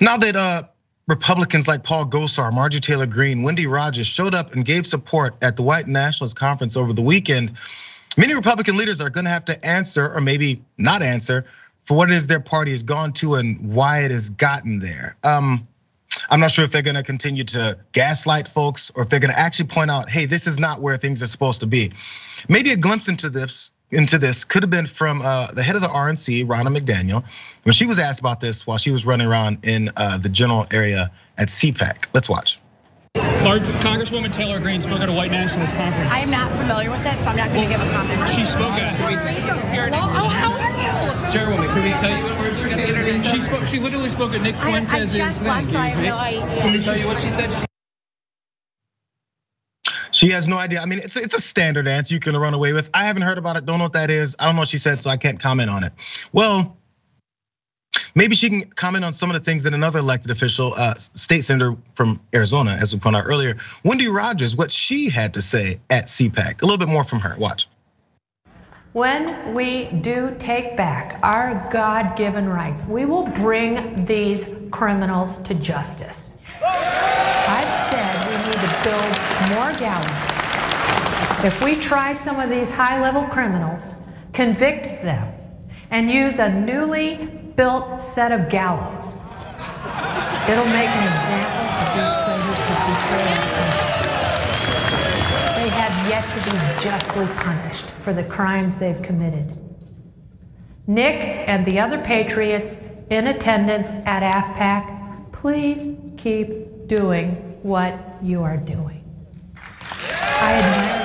Now that uh, Republicans like Paul Gosar, Marjorie Taylor Greene, Wendy Rogers showed up and gave support at the White Nationalist Conference over the weekend, many Republican leaders are gonna have to answer, or maybe not answer, for what it is their party has gone to and why it has gotten there. Um, I'm not sure if they're gonna continue to gaslight folks or if they're gonna actually point out, hey, this is not where things are supposed to be. Maybe a glimpse into this into this could have been from uh, the head of the RNC, Ronna McDaniel, when she was asked about this while she was running around in uh, the general area at CPAC. Let's watch. Congresswoman Taylor Greene spoke at a white nationalist conference. I am not familiar with that, so I'm not going to give a comment. She spoke at. Hello, oh, how are you? Chairwoman, can we tell you what we're going to introduce? She spoke. She literally spoke at Nick I, I Fuentes' just thing. left, so I have no idea. Can we tell you what she said? She has no idea. I mean, it's it's a standard answer you can run away with. I haven't heard about it. Don't know what that is. I don't know what she said, so I can't comment on it. Well, maybe she can comment on some of the things that another elected official, uh, state senator from Arizona, as we pointed out earlier, Wendy Rogers, what she had to say at CPAC. A little bit more from her. Watch. When we do take back our God given rights, we will bring these criminals to justice. To build more gallows. If we try some of these high level criminals, convict them, and use a newly built set of gallows, it'll make an example of these traitors who betrayed our country. They have yet to be justly punished for the crimes they've committed. Nick and the other patriots in attendance at AFPAC, please keep doing what you are doing. I admire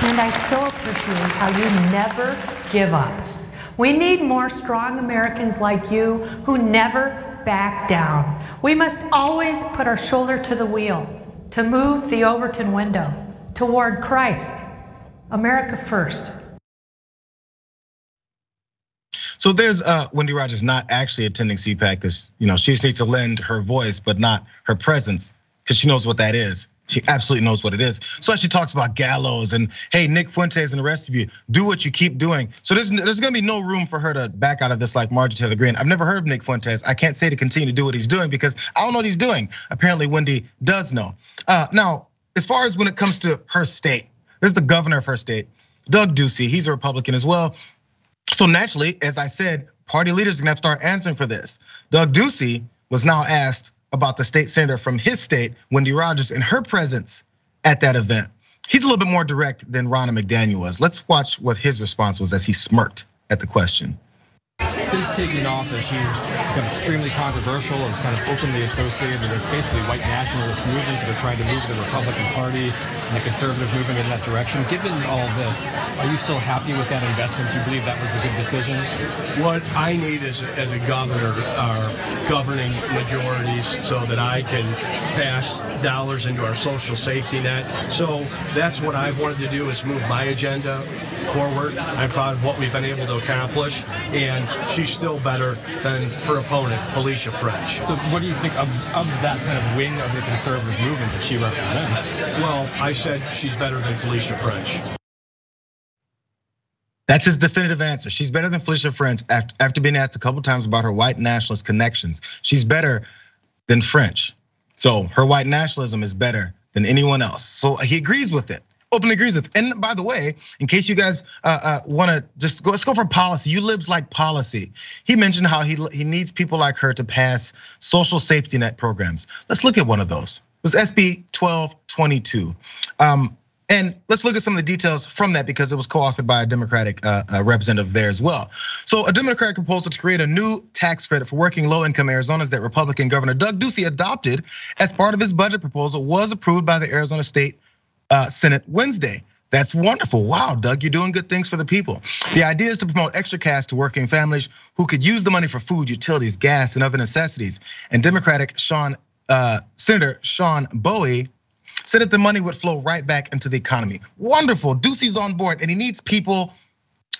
you. And I so appreciate how you never give up. We need more strong Americans like you who never back down. We must always put our shoulder to the wheel to move the Overton window toward Christ. America first. So there's uh, Wendy Rogers not actually attending CPAC because you know she just needs to lend her voice, but not her presence, because she knows what that is. She absolutely knows what it is. So she talks about gallows and hey, Nick Fuentes and the rest of you, do what you keep doing. So there's there's gonna be no room for her to back out of this like Marjorie Taylor Greene. I've never heard of Nick Fuentes. I can't say to continue to do what he's doing because I don't know what he's doing. Apparently, Wendy does know. Now, as far as when it comes to her state, this is the governor of her state, Doug Ducey. He's a Republican as well. So naturally, as I said, party leaders are gonna have to start answering for this. Doug Ducey was now asked about the state senator from his state, Wendy Rogers, and her presence at that event. He's a little bit more direct than Ronna McDaniel was. Let's watch what his response was as he smirked at the question. Since taking office, she's become extremely controversial and is kind of openly associated with basically white nationalist movements that are trying to move the Republican Party and the conservative movement in that direction. Given all this, are you still happy with that investment? Do you believe that was a good decision? What I need is, as a governor, are governing majorities so that I can pass dollars into our social safety net. So that's what I've wanted to do is move my agenda forward. I'm proud of what we've been able to accomplish, and she's still better than her opponent, Felicia French. So, what do you think of, of that kind of wing of the conservative movement that she represents? Well, I said she's better than Felicia French. That's his definitive answer. She's better than Felicia French after after being asked a couple times about her white nationalist connections. She's better than French. So her white nationalism is better than anyone else. So he agrees with it openly agrees with. And by the way, in case you guys uh, uh, want to just go, let's go for policy. You libs like policy. He mentioned how he he needs people like her to pass social safety net programs. Let's look at one of those. It was SB 1222. Um, and let's look at some of the details from that because it was co-authored by a Democratic uh, representative there as well. So a Democratic proposal to create a new tax credit for working low-income Arizonans that Republican Governor Doug Ducey adopted as part of his budget proposal was approved by the Arizona State Senate Wednesday. That's wonderful. Wow, Doug, you're doing good things for the people. The idea is to promote extra cash to working families who could use the money for food, utilities, gas, and other necessities. And Democratic Sean uh, Senator Sean Bowie said that the money would flow right back into the economy. Wonderful. Ducey's on board, and he needs people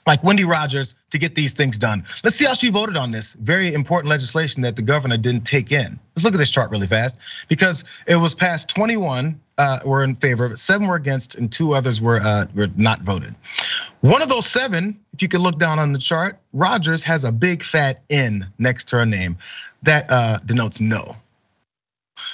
like Wendy Rogers to get these things done. Let's see how she voted on this very important legislation that the governor didn't take in. Let's look at this chart really fast because it was passed 21 uh, were in favor of it, seven were against, and two others were uh, were not voted. One of those seven, if you can look down on the chart, Rogers has a big fat N next to her name that uh, denotes no.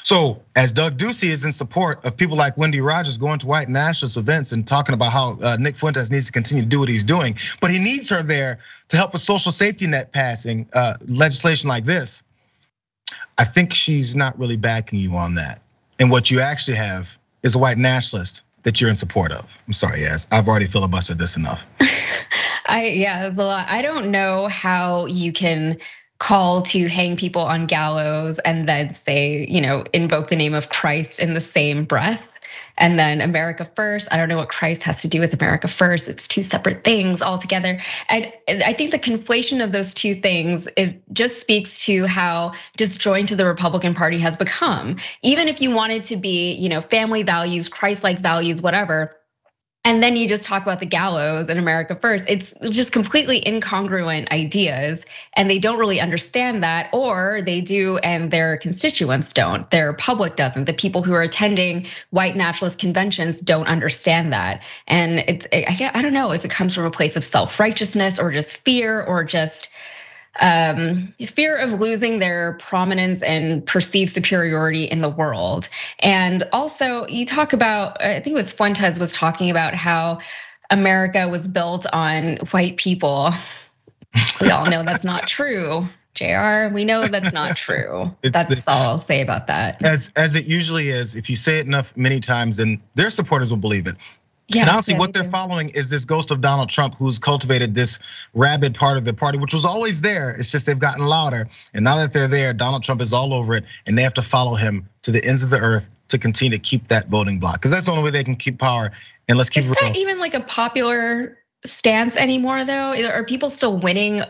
So as Doug Ducey is in support of people like Wendy Rogers going to white nationalist events and talking about how uh, Nick Fuentes needs to continue to do what he's doing, but he needs her there to help with social safety net passing uh, legislation like this. I think she's not really backing you on that. And what you actually have is a white nationalist that you're in support of. I'm sorry, yes, I've already filibustered this enough. I yeah, it's a lot. I don't know how you can call to hang people on gallows and then say, you know, invoke the name of Christ in the same breath. And then America First. I don't know what Christ has to do with America First. It's two separate things altogether. And I think the conflation of those two things is just speaks to how disjointed the Republican Party has become. Even if you wanted to be, you know, family values, Christ-like values, whatever and then you just talk about the gallows and America first. It's just completely incongruent ideas, and they don't really understand that, or they do, and their constituents don't. Their public doesn't. The people who are attending white nationalist conventions don't understand that. And it's, I, I don't know if it comes from a place of self righteousness or just fear or just um, fear of losing their prominence and perceived superiority in the world. And also, you talk about, I think it was Fuentes was talking about how America was built on white people. We all know that's not true. Jayar, we know that's not true. that's all I'll say about that. As as it usually is, if you say it enough many times, then their supporters will believe it. Yeah, and honestly, yeah, what they're do. following is this ghost of Donald Trump, who's cultivated this rabid part of the party, which was always there. It's just they've gotten louder, and now that they're there, Donald Trump is all over it, and they have to follow him to the ends of the earth to continue to keep that voting block, because that's the only way they can keep power. And let's keep. Is that even like a popular stance anymore, though? Are people still winning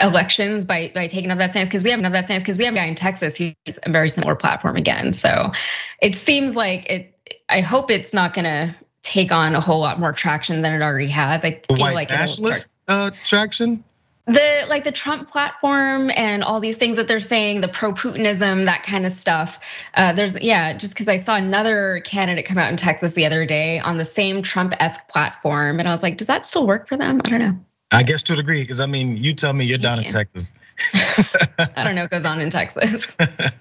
elections by by taking up that stance because we have that stance because we have a guy in Texas who's a very similar platform again. So it seems like it. I hope it's not gonna take on a whole lot more traction than it already has. I feel White like nationalist uh, traction. The like the Trump platform and all these things that they're saying, the pro-Putinism, that kind of stuff. Uh, there's yeah, just because I saw another candidate come out in Texas the other day on the same Trump-esque platform, and I was like, does that still work for them? I don't know. I guess to a degree, because I mean, you tell me you're down yeah. in Texas. I don't know what goes on in Texas.